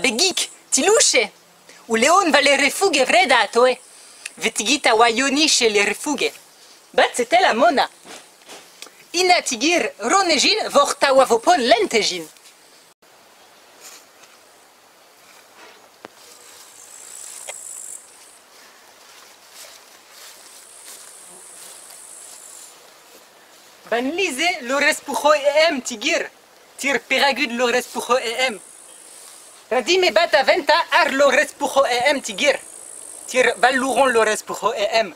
begik, ti luce. U leon va le refughe vreda toe. Vetigita waionisce le refughe. Bat c'était la mona. Ina tigir ronejin vorta wavopon lentejin. Ban lise lores pujo em tigir. Tir peragud lores pujo em. Radime bata venta ar lores pujo em tigir. Tir valuron lores pujo em.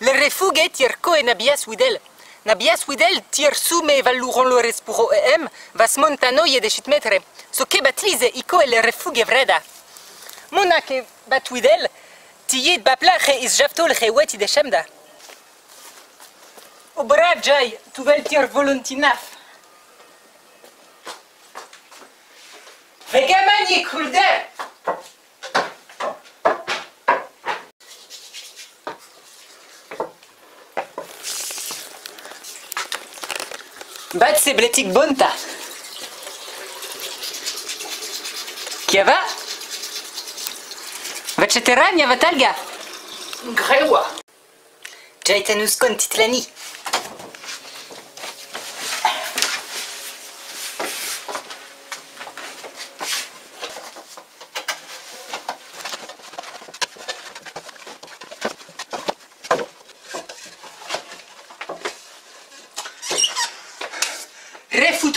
Le refuge tir ko e nabias widel. Nabias widel tir sume valuron lores pujo em. Vas montano ye de metre. So ke batlize iko e le refuge vreda. Mona ke bat widel. Tiyid bapla re is jaftol re weti de shemda. Obrajaj, tu vel tir volontinaf. Vegamani krulder. Bat se bletik bonta. Kiava? Vacheterania vatalga? Grewa. Jaitanus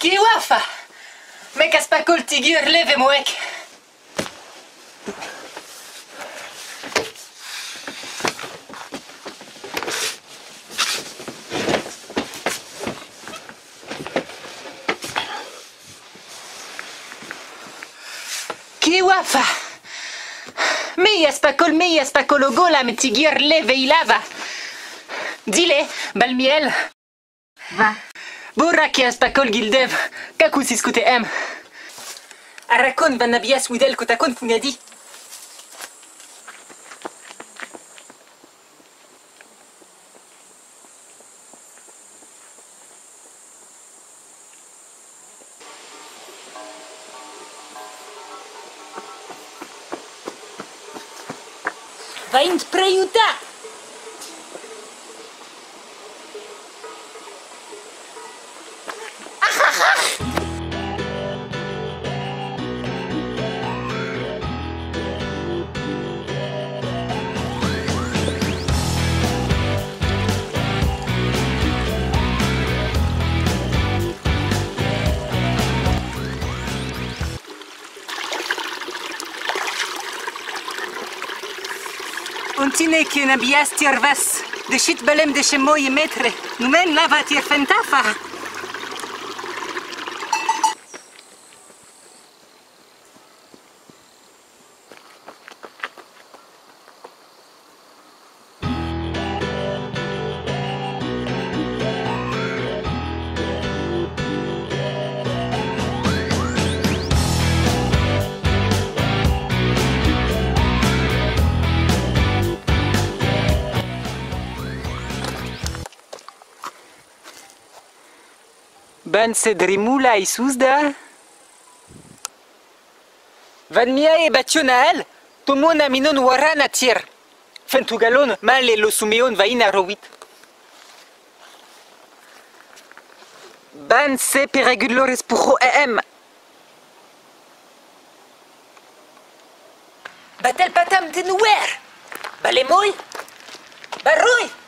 Ki wafa Me kas pa kol tigur leve moek. Ki wafa Me yas pa kol me yas pa kol o me tigur leve ilava Dile, balmiel Va. Burra ki aspa kol gildev, kakou si skoute em. Arrakon van nabias widel kotakon funadi. Vaint preiuta! Un tine ken a bias tiar vas. De shit belem de shemoy metre. Numen lavat tiar fentafa. Ben sedrimula isusda? Van mia e bationael, tomon aminon warana tir. Fentugalon mal e lo sumeon va in arowit. Ben se peragulores pujo em. Batel patam de nouer. Toloi. Tanoi.